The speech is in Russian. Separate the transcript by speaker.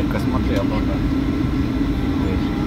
Speaker 1: Только смотри облака. Будь.